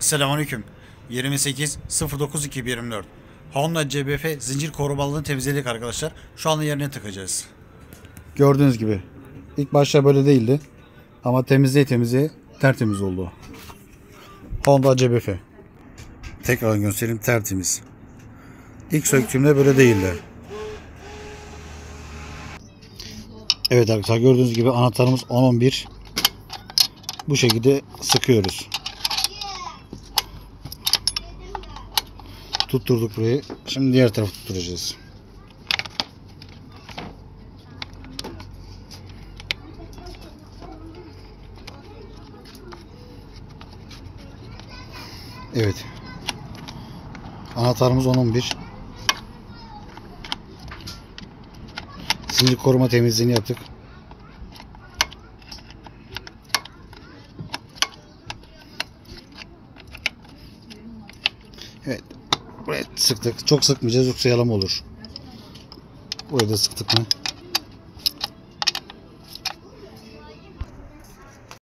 Selamünaleyküm. 28 09 2024. Honda CBF zincir korumalığını temizledik arkadaşlar. Şu anda yerine takacağız. Gördüğünüz gibi. ilk başta böyle değildi. Ama temizliğe temizliğe tertemiz oldu. Honda CBF. Tekrar göstereyim tertemiz. İlk söktüğümde böyle değildi. Evet arkadaşlar gördüğünüz gibi anahtarımız 10-11. Bu şekilde sıkıyoruz. Tutturduk burayı. Şimdi diğer tarafı tutturacağız. Evet. Anahtarımız 10-11. Zincir koruma temizliğini yaptık. Evet. Buraya sıktık. Çok sıkmayacağız yoksa yalan olur. Buraya da sıktık mı?